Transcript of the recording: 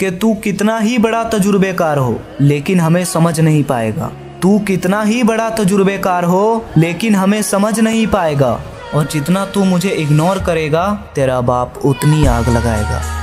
कि तू कितना ही बड़ा तजुर्बेकार हो, लेकिन हमें समझ नहीं पाएगा। तू कितना ही बड़ा तजुर्बेकार हो, लेकिन हमें समझ नहीं पाएगा। और जितना तू मुझे इग्नोर करेगा, तेरा बाप उतनी आग लगाएगा।